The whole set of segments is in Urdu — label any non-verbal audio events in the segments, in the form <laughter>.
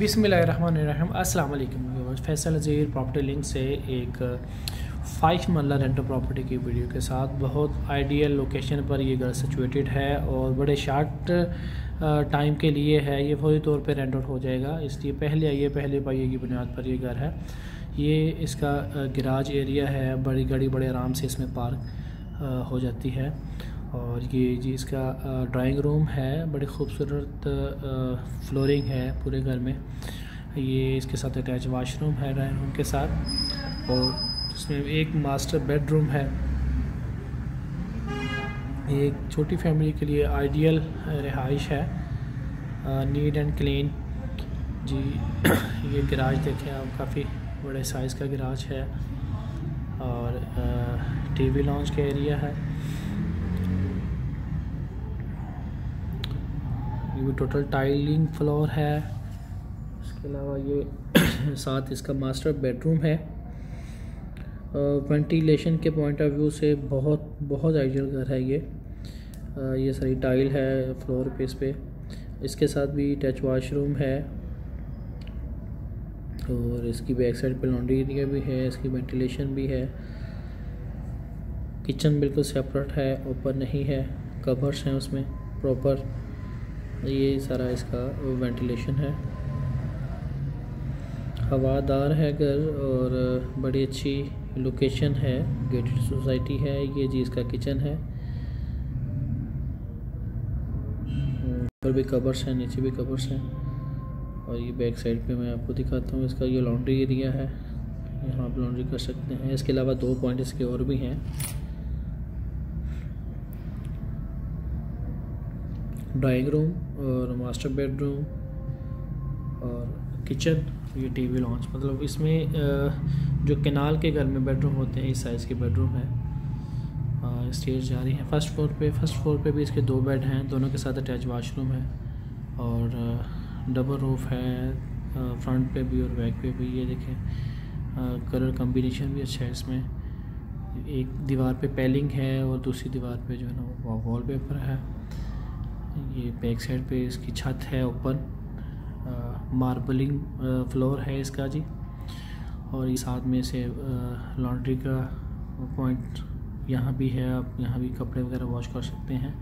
بسم اللہ الرحمن الرحیم۔ السلام علیکم فیصل عزیر پراپرٹی لنک سے ایک فائیو ملہ رینٹل پراپرٹی کی ویڈیو کے ساتھ بہت آئیڈیل لوکیشن پر یہ گھر سچویٹڈ ہے اور بڑے شارٹ ٹائم کے لیے ہے۔ یہ فوری طور پہ رینٹ آؤٹ ہو جائے گا۔ اس لیے پہلے آئیے، پہلے پائیے کی بنیاد پر یہ گھر ہے۔ یہ اس کا گراج ایریا ہے۔ بڑی گاڑی بڑے آرام سے اس میں پارک ہو جاتی ہے۔ اور یہ جی اس کا ڈرائنگ روم ہے، بڑی خوبصورت فلورنگ ہے پورے گھر میں۔ یہ اس کے ساتھ اٹیچ واش روم ہے ڈرائنگ روم کے ساتھ۔ اور اس میں ایک ماسٹر بیڈ روم ہے۔ یہ ایک چھوٹی فیملی کے لیے آئیڈیل رہائش ہے۔ نیٹ اینڈ کلین جی یہ گراج دیکھیں آپ، کافی بڑے سائز کا گراج ہے۔ اور ٹی وی لانچ کا ایریا ہے۔ یہ ٹوٹل ٹائلنگ فلور ہے۔ اس کے علاوہ یہ <coughs> ساتھ اس کا ماسٹر بیڈ روم ہے وینٹیلیشن کے پوائنٹ آف ویو سے بہت بہت آئیڈیل گھر ہے یہ۔ یہ ساری ٹائل ہے فلور پہ اس پہ۔ اس کے ساتھ بھی ٹچ واش روم ہے۔ اور اس کی بیک سائڈ پہ لانڈری ایریا بھی ہے۔ اس کی وینٹیلیشن بھی ہے۔ کچن بالکل سیپریٹ ہے اوپن نہیں ہے۔ کورس ہیں اس میں پراپر یہ سارا اس کا وینٹیلیشن ہے۔ ہوادار ہے گھر اور بڑی اچھی لوکیشن ہے۔ گیٹڈ سوسائٹی ہے، یہ جی اس کا کچن ہے۔ اوپر بھی کورس ہیں، نیچے بھی کورس ہیں۔ اور یہ بیک سائڈ پہ میں آپ کو دکھاتا ہوں، اس کا یہ لانڈری ایریا ہے۔ یہاں آپ لانڈری کر سکتے ہیں۔ اس کے علاوہ دو پوائنٹ اس کے اور بھی ہیں۔ ڈرائنگ روم اور ماسٹر بیڈ روم اور کچن یہ ٹی وی لانچ مطلب اس میں جو کینال کے گھر میں بیڈ روم ہوتے ہیں، اس سائز کے بیڈ روم ہے اسٹیج جا رہی ہیں۔ فرسٹ فلور پہ، فرسٹ فلور پہ بھی اس کے دو بیڈ ہیں، دونوں کے ساتھ اٹیچ واش روم ہے اور ڈبل روف ہے فرنٹ پہ بھی اور بیک پہ بھی، یہ دیکھیں۔ کلر کمبینیشن بھی اچھا ہے اس میں۔ ایک دیوار پہ پیلنگ ہے اور دوسری دیوار پہ جو ہے نا، وہ وال پیپر ہے۔ یہ بیک سائڈ پہ اس کی چھت ہے اوپن ماربلنگ فلور ہے اس کا جی۔ اور اس ساتھ میں سے لانڈری کا پوائنٹ یہاں بھی ہے، آپ یہاں بھی کپڑے وغیرہ واش کر سکتے ہیں۔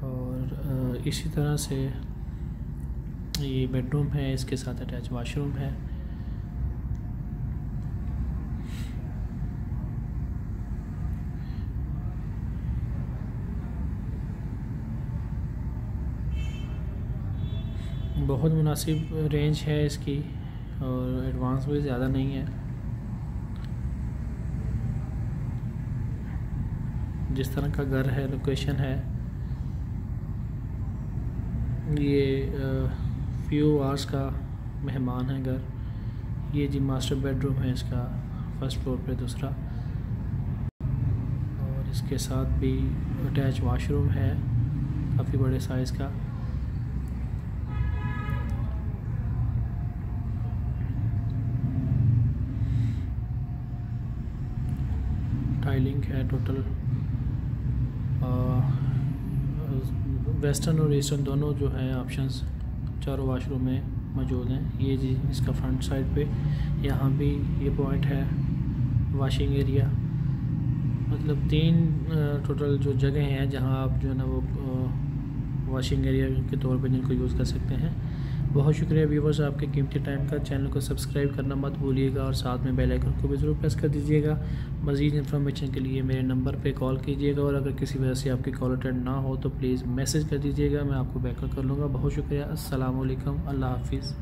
اور اسی طرح سے یہ بیڈ روم ہے، اس کے ساتھ اٹیچ واش روم ہے۔ بہت مناسب رینج ہے اس کی اور ایڈوانس بھی زیادہ نہیں ہے۔ جس طرح کا گھر ہے لوکیشن ہے، یہ فیو آرس کا مہمان ہے گھر۔ یہ جی ماسٹر بیڈ روم ہے اس کا فرسٹ فلور پہ دوسرا۔ اور اس کے ساتھ بھی اٹیچ واش روم ہے، کافی بڑے سائز کا۔ ٹائلنگ ہے ٹوٹل۔ ویسٹرن اور ایسٹرن دونوں جو ہیں آپشنز چاروں واش روم میں موجود ہیں۔ یہ جی اس کا فرنٹ سائڈ پہ۔ یہاں بھی یہ پوائنٹ ہے واشنگ ایریا مطلب تین ٹوٹل جو جگہ ہیں جہاں آپ جو ہے نا وہ واشنگ ایریا کے طور پہ جن کو یوز کر سکتے ہیں۔ بہت شکریہ ویورز آپ کے قیمتی ٹائم کا چینل کو سبسکرائب کرنا مت بھولیے گا اور ساتھ میں بیل آئیکن کو بھی ضرور پریس کر دیجیے گا۔ مزید انفارمیشن کے لیے میرے نمبر پہ کال کیجیے گا اور اگر کسی وجہ سے آپ کی کال اٹینڈ نہ ہو تو پلیز میسج کر دیجیے گا، میں آپ کو بیک کر لوں گا۔ بہت شکریہ، السلام علیکم، اللہ حافظ۔